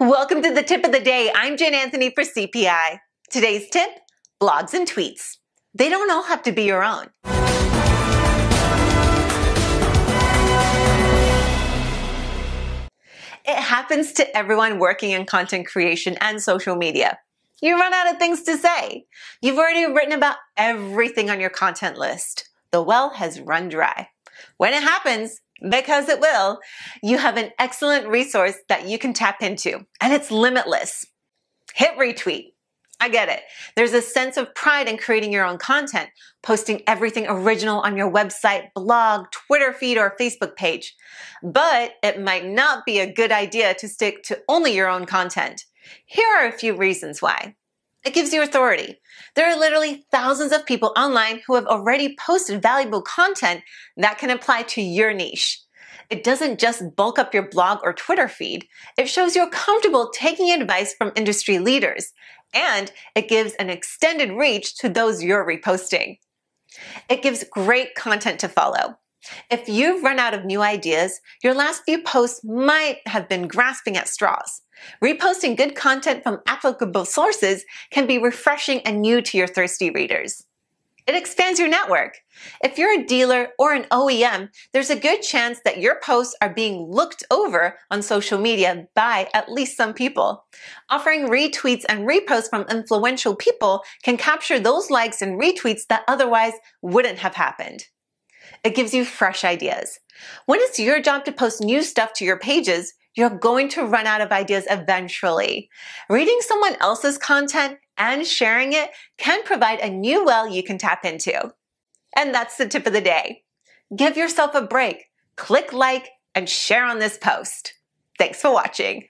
Welcome to the tip of the day. I'm Jen Anthony for CPI. Today's tip blogs and tweets. They don't all have to be your own. It happens to everyone working in content creation and social media. You run out of things to say. You've already written about everything on your content list. The well has run dry. When it happens, because it will, you have an excellent resource that you can tap into, and it's limitless. Hit retweet. I get it. There's a sense of pride in creating your own content, posting everything original on your website, blog, Twitter feed, or Facebook page. But it might not be a good idea to stick to only your own content. Here are a few reasons why. It gives you authority. There are literally thousands of people online who have already posted valuable content that can apply to your niche. It doesn't just bulk up your blog or Twitter feed, it shows you're comfortable taking advice from industry leaders, and it gives an extended reach to those you're reposting. It gives great content to follow. If you've run out of new ideas, your last few posts might have been grasping at straws. Reposting good content from applicable sources can be refreshing and new to your thirsty readers. It expands your network. If you're a dealer or an OEM, there's a good chance that your posts are being looked over on social media by at least some people. Offering retweets and reposts from influential people can capture those likes and retweets that otherwise wouldn't have happened. It gives you fresh ideas. When it's your job to post new stuff to your pages, you're going to run out of ideas eventually. Reading someone else's content and sharing it can provide a new well you can tap into. And that's the tip of the day. Give yourself a break. Click like and share on this post. Thanks for watching.